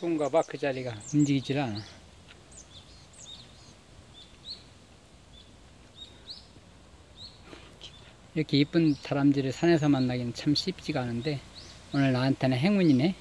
추운가 봐 그 자리가 움직이질 않아. 이렇게 이쁜 다람쥐를 산에서 만나기는 참 쉽지가 않은데 오늘 나한테는 행운이네.